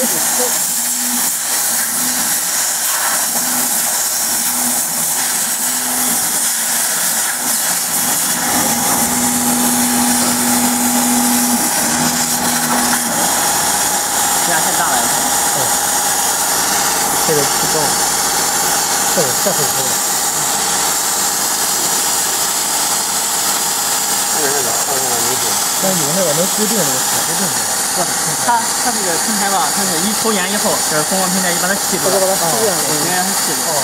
压太大了。哦，这个不动，这个这很厚。看着那个，看着那个没准。但有那个能固定那个铁固定的。不，它它这个平台吧，它是一抽烟以后，这个红光平台一把它吸掉，把它吸掉，把它吸。哦。